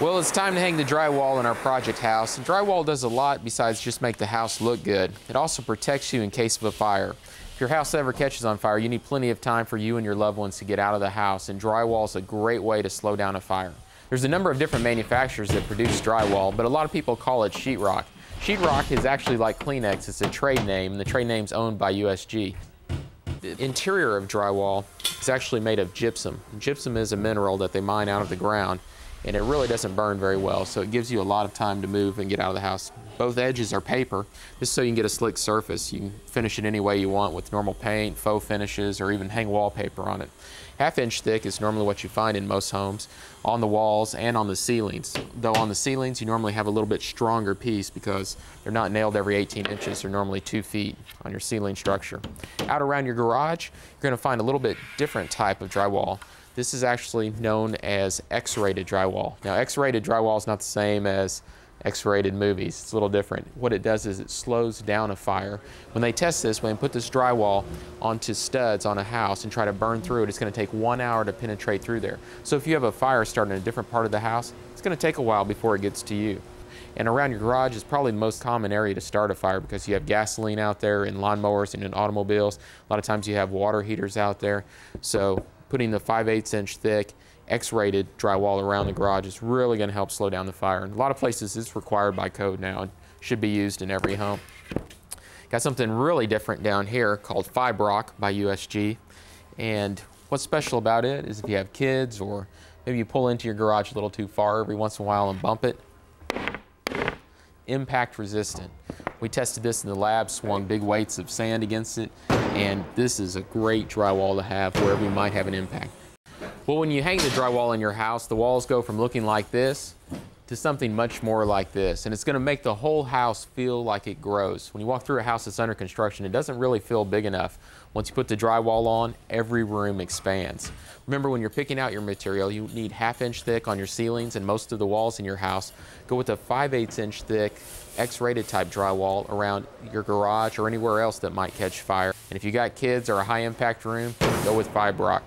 Well, it's time to hang the drywall in our project house. And drywall does a lot besides just make the house look good. It also protects you in case of a fire. If your house ever catches on fire, you need plenty of time for you and your loved ones to get out of the house, and drywall is a great way to slow down a fire. There's a number of different manufacturers that produce drywall, but a lot of people call it sheetrock. Sheetrock is actually like Kleenex. It's a trade name, and the trade name's owned by USG. The interior of drywall is actually made of gypsum. Gypsum is a mineral that they mine out of the ground, and it really doesn't burn very well, so it gives you a lot of time to move and get out of the house. Both edges are paper, just so you can get a slick surface. You can finish it any way you want with normal paint, faux finishes, or even hang wallpaper on it. Half inch thick is normally what you find in most homes on the walls and on the ceilings. Though on the ceilings, you normally have a little bit stronger piece because they're not nailed every 18 inches. They're normally two feet on your ceiling structure. Out around your garage, you're gonna find a little bit different type of drywall. This is actually known as X-rated drywall. Now, X-rated drywall is not the same as X-rated movies. It's a little different. What it does is it slows down a fire. When they test this, when they put this drywall onto studs on a house and try to burn through it, it's going to take one hour to penetrate through there. So if you have a fire starting in a different part of the house, it's going to take a while before it gets to you. And around your garage is probably the most common area to start a fire because you have gasoline out there in lawnmowers and in automobiles. A lot of times you have water heaters out there. So putting the 5 8 inch thick X-rated drywall around the garage is really going to help slow down the fire. In a lot of places it's required by code now and should be used in every home. Got something really different down here called Fiberock by USG. And what's special about it is if you have kids or maybe you pull into your garage a little too far every once in a while and bump it, impact resistant. We tested this in the lab, swung big weights of sand against it, and this is a great drywall to have wherever you might have an impact. Well, when you hang the drywall in your house, the walls go from looking like this to something much more like this. And it's going to make the whole house feel like it grows. When you walk through a house that's under construction, it doesn't really feel big enough. Once you put the drywall on, every room expands. Remember, when you're picking out your material, you need half inch thick on your ceilings and most of the walls in your house. Go with a 5 8 inch thick X-rated type drywall around your garage or anywhere else that might catch fire. And if you got kids or a high impact room, go with Fiberock.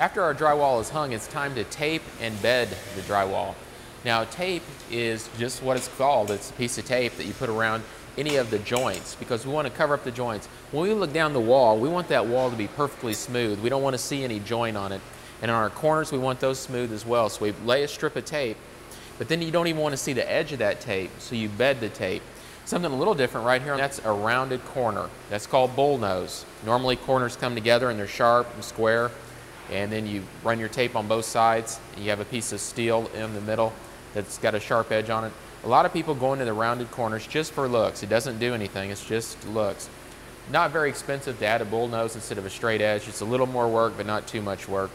After our drywall is hung, it's time to tape and bed the drywall. Now tape is just what it's called. It's a piece of tape that you put around any of the joints because we want to cover up the joints. When we look down the wall, we want that wall to be perfectly smooth. We don't want to see any joint on it. And on our corners, we want those smooth as well. So we lay a strip of tape, but then you don't even want to see the edge of that tape, so you bed the tape. Something a little different right here, that's a rounded corner. That's called bullnose. Normally corners come together and they're sharp and square and then you run your tape on both sides. and you have a piece of steel in the middle that's got a sharp edge on it. A lot of people go into the rounded corners just for looks. It doesn't do anything, it's just looks. Not very expensive to add a bull nose instead of a straight edge. It's a little more work, but not too much work.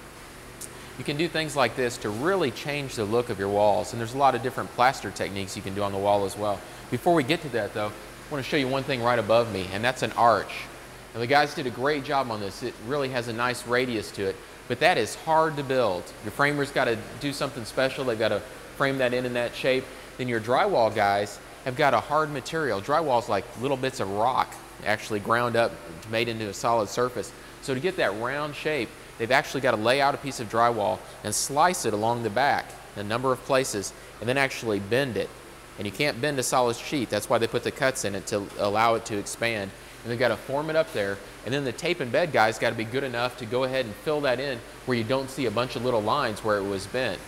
You can do things like this to really change the look of your walls, and there's a lot of different plaster techniques you can do on the wall as well. Before we get to that though, I want to show you one thing right above me, and that's an arch. Now the guys did a great job on this. It really has a nice radius to it. But that is hard to build. Your framer's got to do something special. They've got to frame that in in that shape. Then your drywall guys have got a hard material. Drywall is like little bits of rock actually ground up, made into a solid surface. So to get that round shape, they've actually got to lay out a piece of drywall and slice it along the back in a number of places and then actually bend it. And you can't bend a solid sheet. That's why they put the cuts in it to allow it to expand and they've got to form it up there. And then the tape and bed guys got to be good enough to go ahead and fill that in where you don't see a bunch of little lines where it was bent.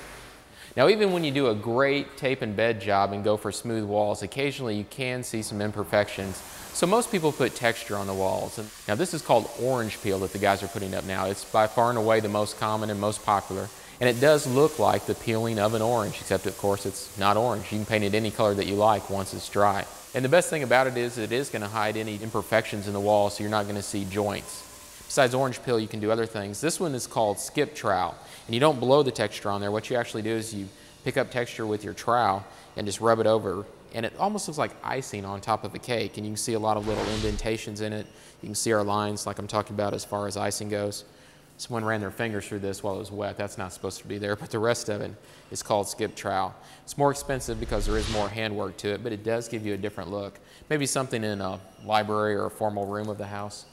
Now, even when you do a great tape and bed job and go for smooth walls, occasionally you can see some imperfections. So most people put texture on the walls. Now this is called orange peel that the guys are putting up now. It's by far and away the most common and most popular. And it does look like the peeling of an orange, except of course it's not orange. You can paint it any color that you like once it's dry. And the best thing about it is it is going to hide any imperfections in the wall so you're not going to see joints. Besides orange peel, you can do other things. This one is called skip trowel. And you don't blow the texture on there. What you actually do is you pick up texture with your trowel and just rub it over. And it almost looks like icing on top of a cake. And you can see a lot of little indentations in it. You can see our lines like I'm talking about as far as icing goes. Someone ran their fingers through this while it was wet. That's not supposed to be there, but the rest of it is called skip trowel. It's more expensive because there is more handwork to it, but it does give you a different look. Maybe something in a library or a formal room of the house.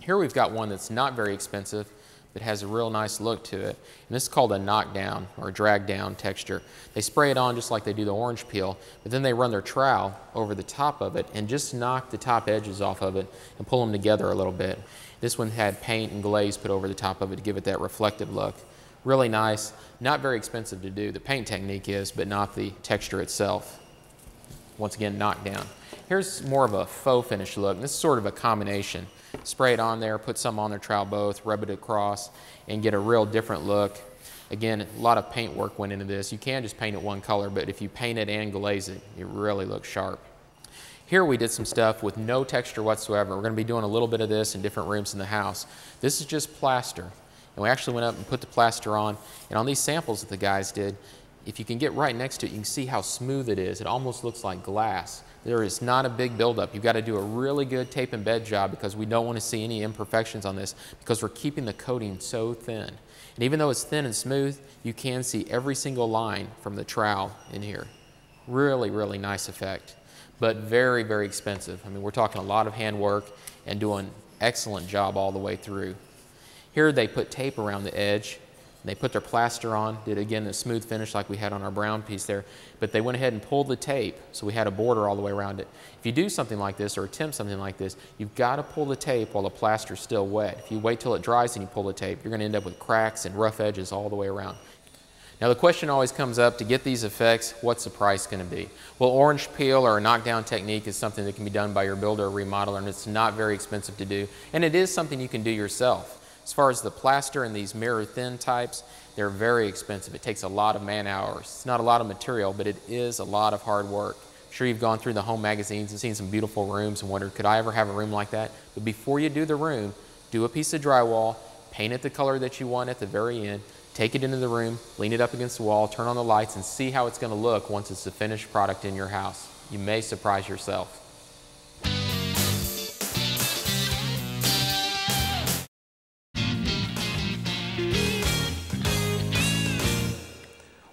Here we've got one that's not very expensive, but has a real nice look to it. And this is called a knockdown or drag down texture. They spray it on just like they do the orange peel, but then they run their trowel over the top of it and just knock the top edges off of it and pull them together a little bit. This one had paint and glaze put over the top of it to give it that reflective look. Really nice, not very expensive to do. The paint technique is, but not the texture itself. Once again, knockdown. Here's more of a faux finish look. This is sort of a combination spray it on there, put some on their trowel both, rub it across, and get a real different look. Again, a lot of paint work went into this. You can just paint it one color, but if you paint it and glaze it, it really looks sharp. Here we did some stuff with no texture whatsoever. We're going to be doing a little bit of this in different rooms in the house. This is just plaster. And we actually went up and put the plaster on. And on these samples that the guys did, if you can get right next to it, you can see how smooth it is. It almost looks like glass. There is not a big buildup. You've got to do a really good tape and bed job because we don't want to see any imperfections on this because we're keeping the coating so thin. And even though it's thin and smooth, you can see every single line from the trowel in here. Really, really nice effect, but very, very expensive. I mean, we're talking a lot of handwork and doing excellent job all the way through. Here they put tape around the edge they put their plaster on, did again a smooth finish like we had on our brown piece there, but they went ahead and pulled the tape, so we had a border all the way around it. If you do something like this or attempt something like this, you've got to pull the tape while the plaster's still wet. If you wait till it dries and you pull the tape, you're going to end up with cracks and rough edges all the way around. Now the question always comes up, to get these effects, what's the price going to be? Well, orange peel or a knockdown technique is something that can be done by your builder or remodeler, and it's not very expensive to do, and it is something you can do yourself. As far as the plaster and these mirror thin types, they're very expensive. It takes a lot of man hours. It's not a lot of material, but it is a lot of hard work. I'm sure you've gone through the home magazines and seen some beautiful rooms and wondered, could I ever have a room like that? But before you do the room, do a piece of drywall, paint it the color that you want at the very end, take it into the room, lean it up against the wall, turn on the lights, and see how it's going to look once it's the finished product in your house. You may surprise yourself.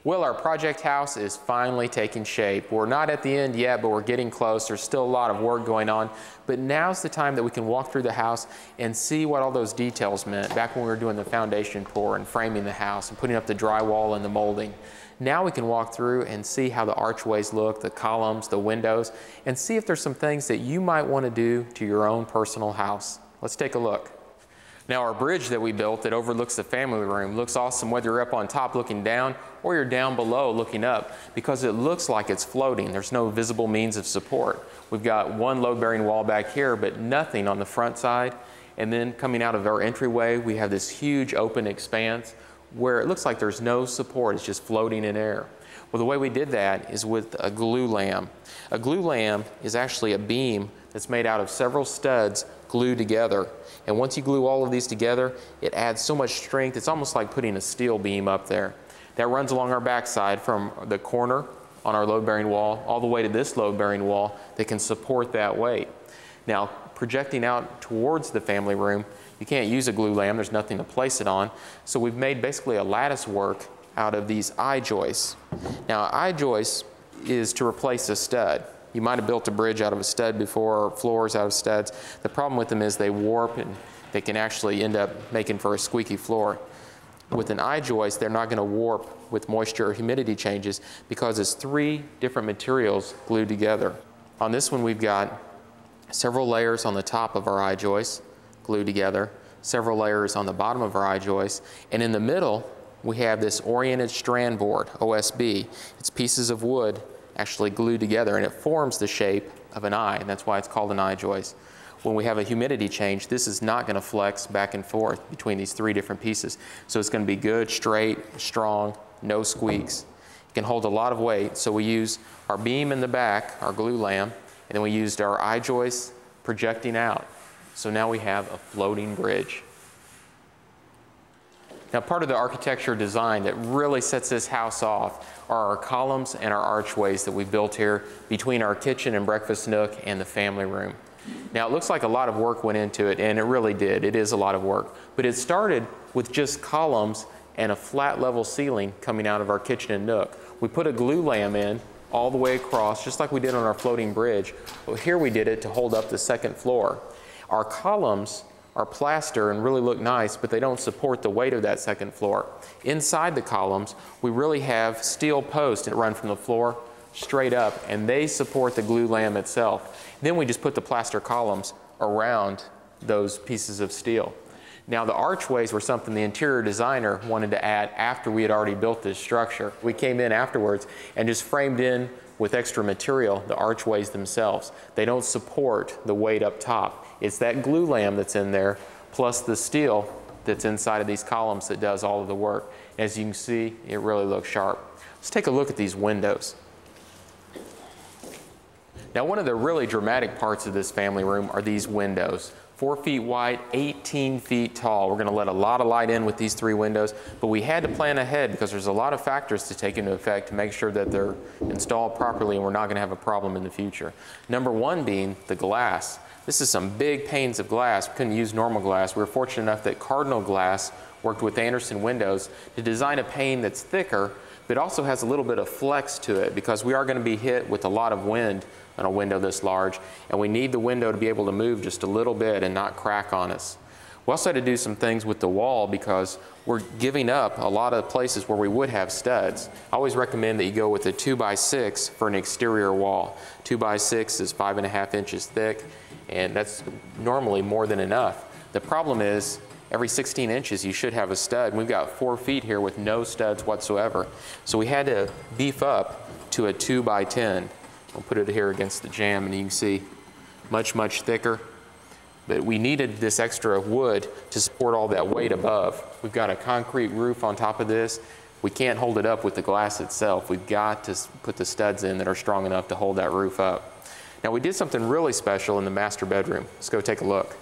Well, our project house is finally taking shape. We're not at the end yet, but we're getting close. There's still a lot of work going on, but now's the time that we can walk through the house and see what all those details meant back when we were doing the foundation pour and framing the house and putting up the drywall and the molding. Now we can walk through and see how the archways look, the columns, the windows, and see if there's some things that you might want to do to your own personal house. Let's take a look. Now our bridge that we built that overlooks the family room looks awesome whether you're up on top looking down or you're down below looking up because it looks like it's floating. There's no visible means of support. We've got one load-bearing wall back here but nothing on the front side. And then coming out of our entryway, we have this huge open expanse where it looks like there's no support, it's just floating in air. Well, the way we did that is with a glulam. A glulam is actually a beam that's made out of several studs glued together. And once you glue all of these together, it adds so much strength, it's almost like putting a steel beam up there. That runs along our backside from the corner on our load-bearing wall all the way to this load-bearing wall that can support that weight. Now, projecting out towards the family room, you can't use a glulam. there's nothing to place it on. So we've made basically a lattice work out of these I-joists. Now, I-joists is to replace a stud. You might have built a bridge out of a stud before or floors out of studs. The problem with them is they warp and they can actually end up making for a squeaky floor. With an I-joist, they're not going to warp with moisture or humidity changes because it's three different materials glued together. On this one, we've got several layers on the top of our I-joist glued together, several layers on the bottom of our I-joist, and in the middle, we have this oriented strand board, OSB. It's pieces of wood actually glued together and it forms the shape of an eye, and that's why it's called an I-joist. When we have a humidity change, this is not going to flex back and forth between these three different pieces. So it's going to be good, straight, strong, no squeaks. It can hold a lot of weight, so we use our beam in the back, our glulam, and then we used our I-joist projecting out. So now we have a floating bridge. Now part of the architecture design that really sets this house off are our columns and our archways that we built here between our kitchen and breakfast nook and the family room. Now it looks like a lot of work went into it and it really did. It is a lot of work. But it started with just columns and a flat level ceiling coming out of our kitchen and nook. We put a glulam in all the way across, just like we did on our floating bridge. But here we did it to hold up the second floor. Our columns are plaster and really look nice, but they don't support the weight of that second floor. Inside the columns, we really have steel posts that run from the floor straight up, and they support the glulam itself. Then we just put the plaster columns around those pieces of steel. Now the archways were something the interior designer wanted to add after we had already built this structure. We came in afterwards and just framed in with extra material the archways themselves. They don't support the weight up top. It's that glulam that's in there plus the steel that's inside of these columns that does all of the work. As you can see, it really looks sharp. Let's take a look at these windows. Now one of the really dramatic parts of this family room are these windows. Four feet wide, 18 feet tall. We're gonna let a lot of light in with these three windows, but we had to plan ahead because there's a lot of factors to take into effect to make sure that they're installed properly and we're not gonna have a problem in the future. Number one being the glass. This is some big panes of glass. We couldn't use normal glass. We were fortunate enough that Cardinal Glass worked with Andersen Windows to design a pane that's thicker, but it also has a little bit of flex to it because we are gonna be hit with a lot of wind on a window this large, and we need the window to be able to move just a little bit and not crack on us. We also had to do some things with the wall because we're giving up a lot of places where we would have studs. I always recommend that you go with a 2 by 6 for an exterior wall. 2 by 6 is 5.5 inches thick, and that's normally more than enough. The problem is every 16 inches you should have a stud. We've got 4 feet here with no studs whatsoever. So we had to beef up to a 2 by 10. I'll put it here against the jamb and you can see much, much thicker. But we needed this extra wood to support all that weight above. We've got a concrete roof on top of this. We can't hold it up with the glass itself. We've got to put the studs in that are strong enough to hold that roof up. Now we did something really special in the master bedroom. Let's go take a look.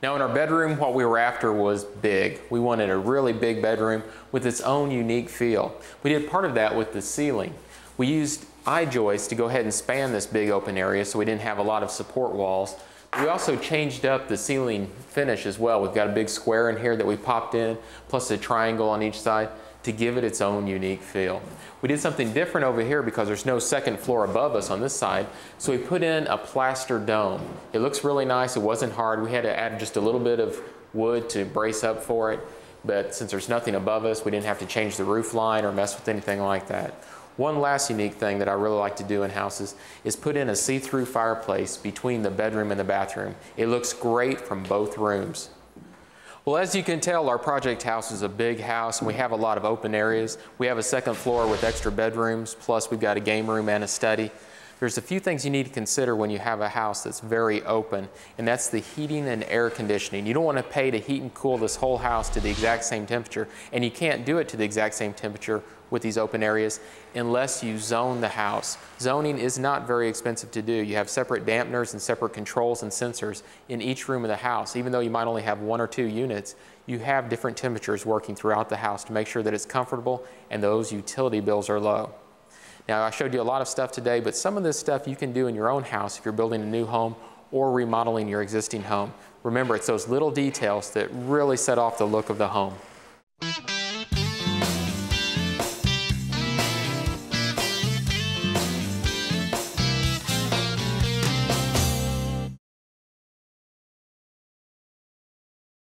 Now in our bedroom, what we were after was big. We wanted a really big bedroom with its own unique feel. We did part of that with the ceiling. We used I-joists to go ahead and span this big open area so we didn't have a lot of support walls. We also changed up the ceiling finish as well. We've got a big square in here that we popped in, plus a triangle on each side to give it its own unique feel. We did something different over here because there's no second floor above us on this side, so we put in a plaster dome. It looks really nice, it wasn't hard. We had to add just a little bit of wood to brace up for it, but since there's nothing above us, we didn't have to change the roof line or mess with anything like that. One last unique thing that I really like to do in houses is put in a see-through fireplace between the bedroom and the bathroom. It looks great from both rooms. Well, as you can tell, our project house is a big house and we have a lot of open areas. We have a second floor with extra bedrooms, plus we've got a game room and a study. There's a few things you need to consider when you have a house that's very open, and that's the heating and air conditioning. You don't want to pay to heat and cool this whole house to the exact same temperature, and you can't do it to the exact same temperature with these open areas unless you zone the house. Zoning is not very expensive to do. You have separate dampeners and separate controls and sensors in each room of the house. Even though you might only have one or two units, you have different temperatures working throughout the house to make sure that it's comfortable and those utility bills are low. Now, I showed you a lot of stuff today, but some of this stuff you can do in your own house if you're building a new home or remodeling your existing home. Remember, it's those little details that really set off the look of the home.